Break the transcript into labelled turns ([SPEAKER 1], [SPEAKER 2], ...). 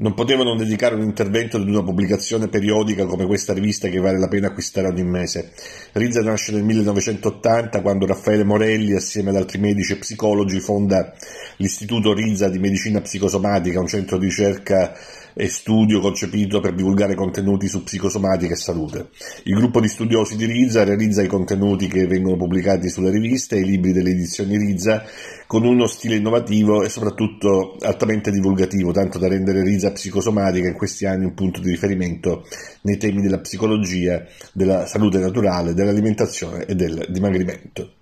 [SPEAKER 1] Non potevano dedicare un intervento ad una pubblicazione periodica come questa rivista che vale la pena acquistare ogni mese. Rizza nasce nel 1980 quando Raffaele Morelli, assieme ad altri medici e psicologi, fonda l'Istituto Rizza di Medicina Psicosomatica, un centro di ricerca e studio concepito per divulgare contenuti su psicosomatica e salute. Il gruppo di studiosi di Rizza realizza i contenuti che vengono pubblicati sulle riviste e i libri delle edizioni Rizza con uno stile innovativo e soprattutto altamente divulgativo, tanto da rendere Rizza psicosomatica in questi anni un punto di riferimento nei temi della psicologia, della salute naturale, dell'alimentazione e del dimagrimento.